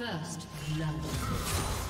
First blood.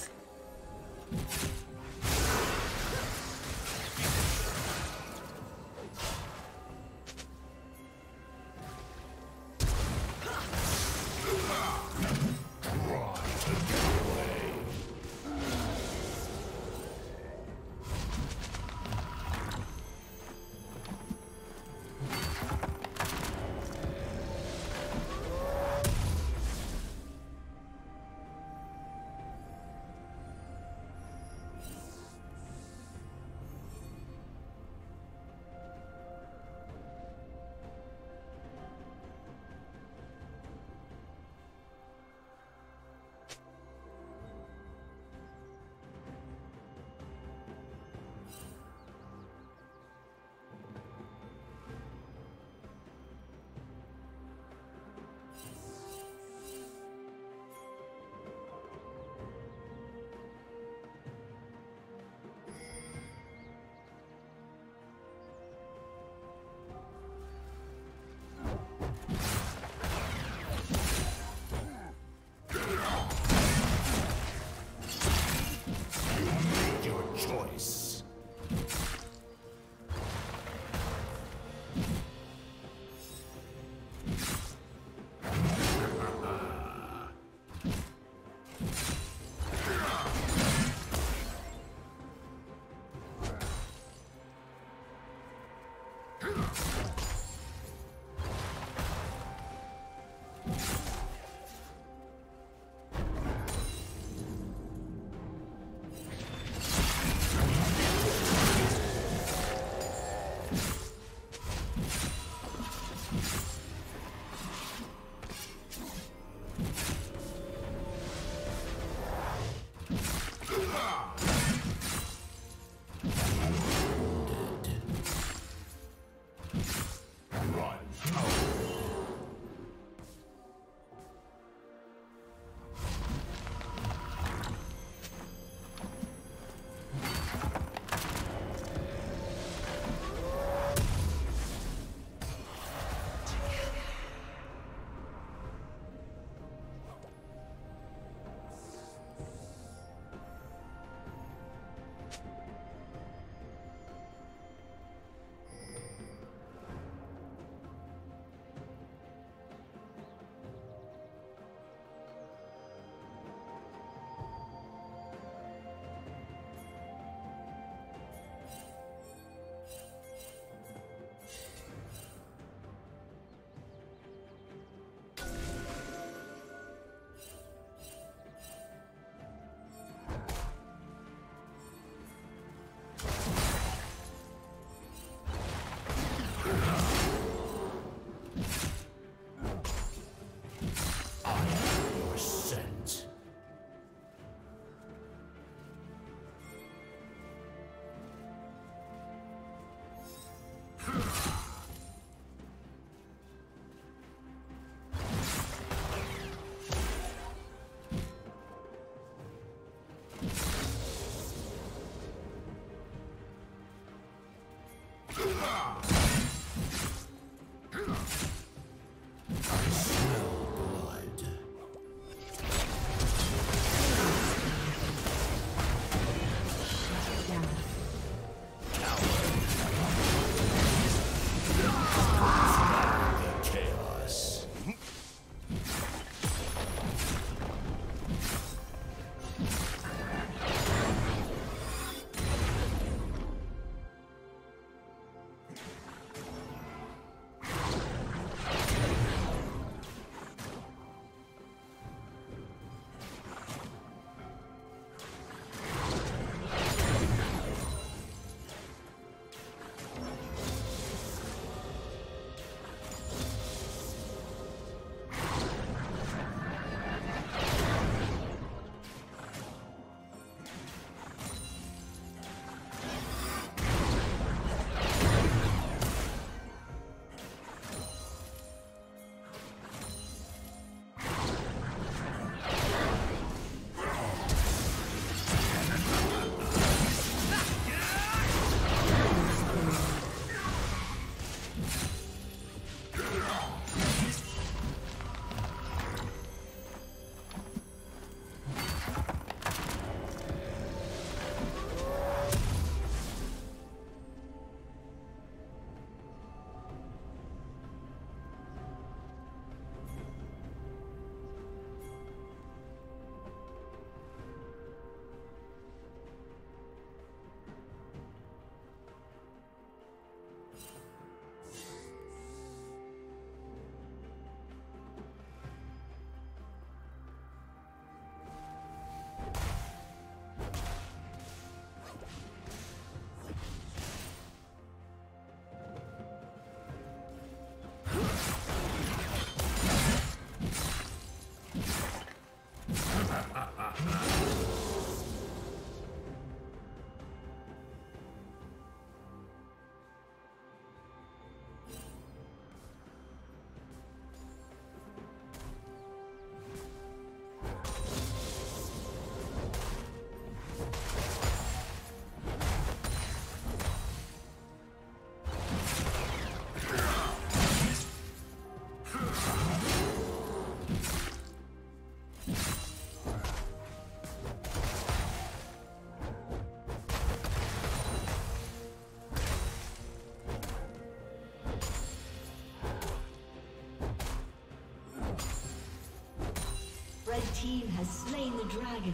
Team has slain the dragon.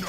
No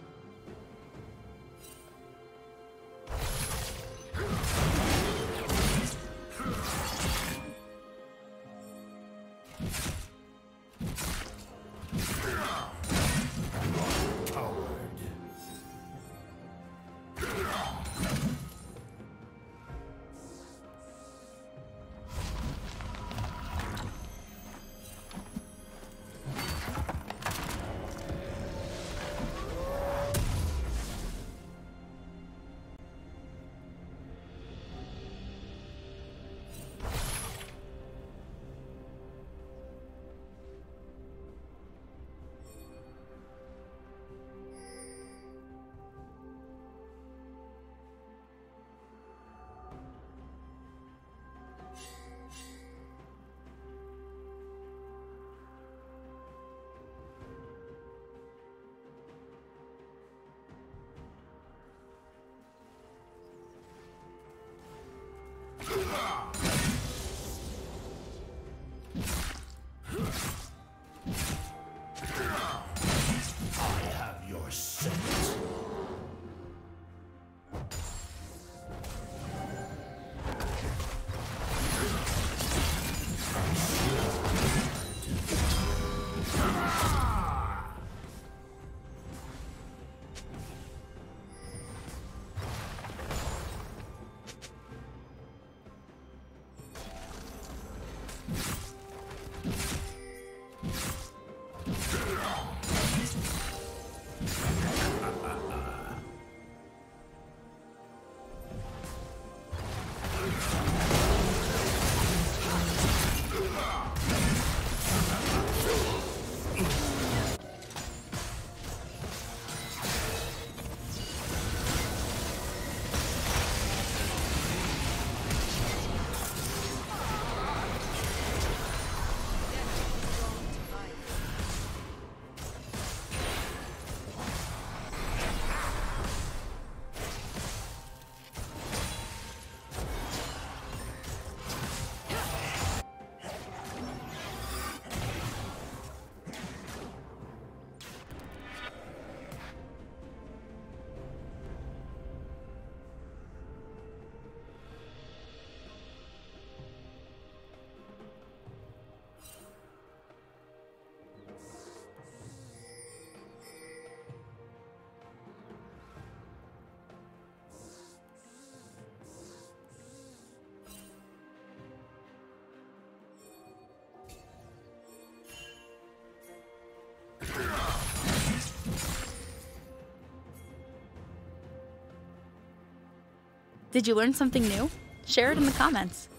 Did you learn something new? Share it in the comments.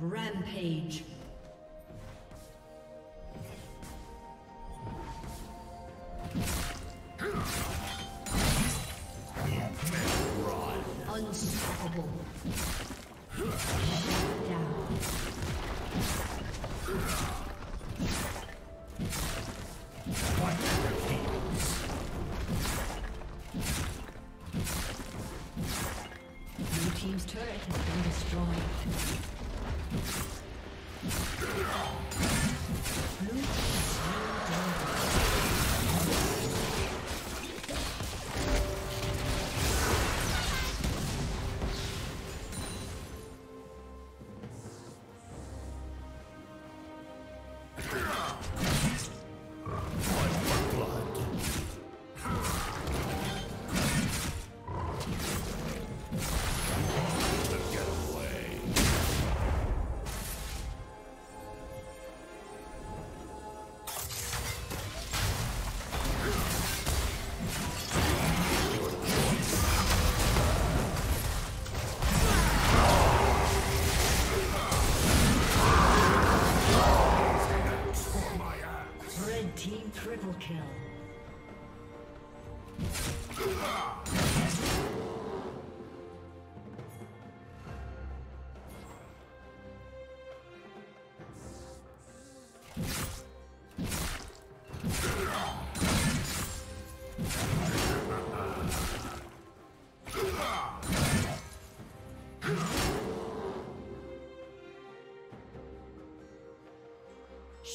Rampage.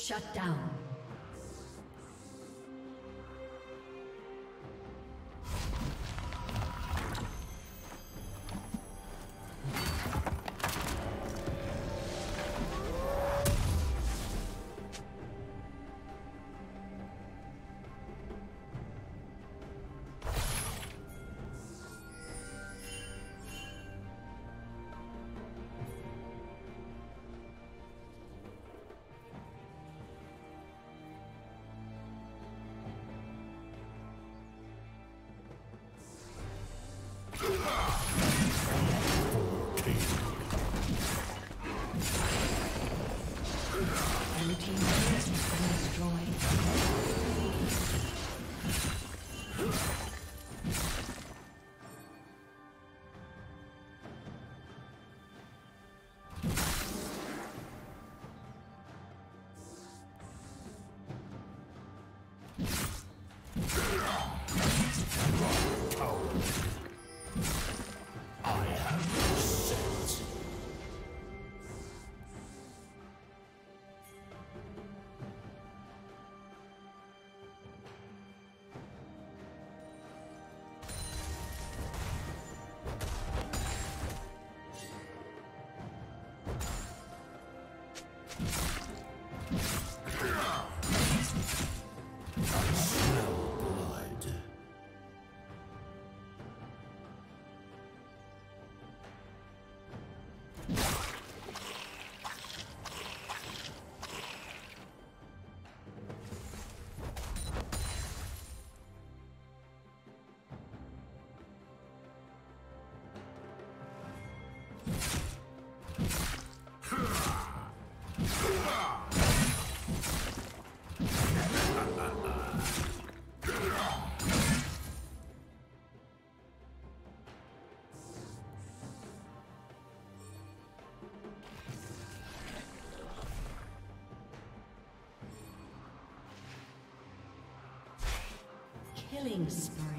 Shut down. Killing spree.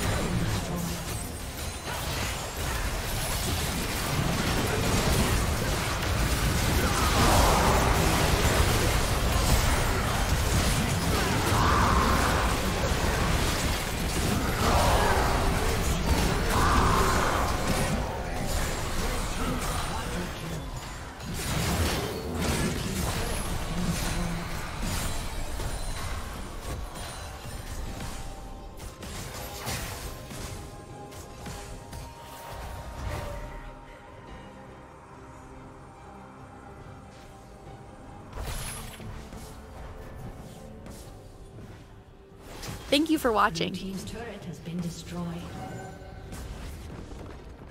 Thank you for Blue watching. team's turret has been destroyed.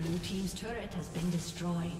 Blue team's turret has been destroyed.